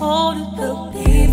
told it will be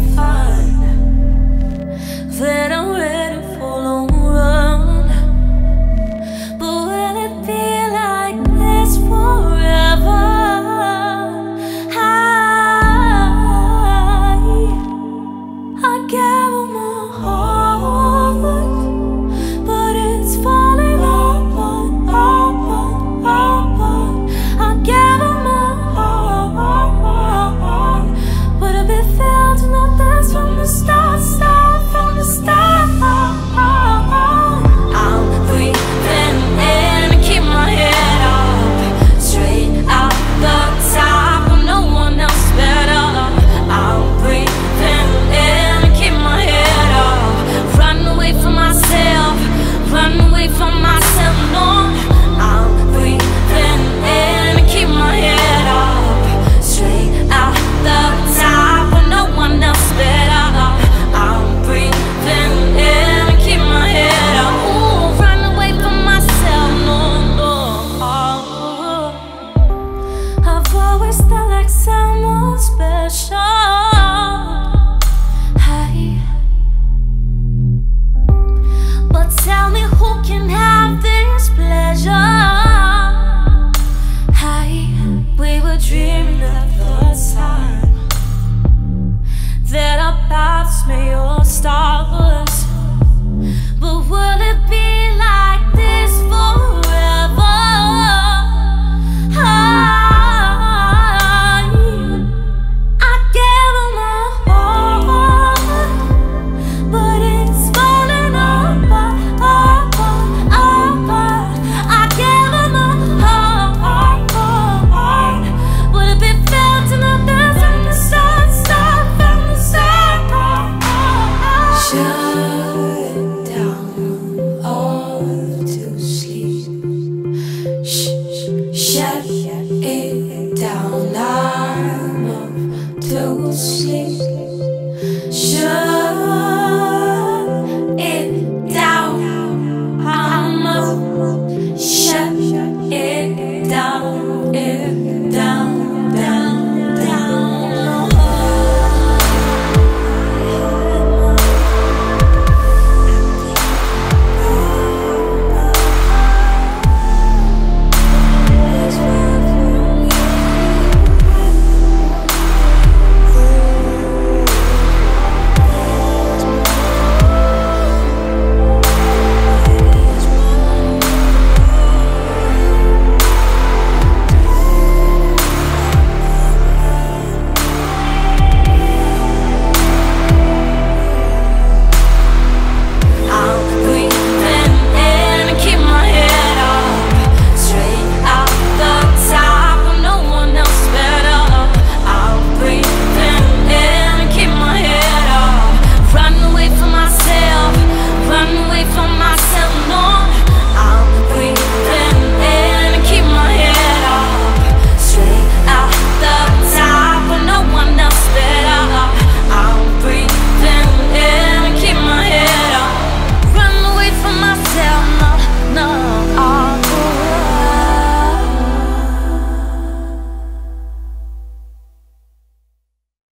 someone sleep. Should.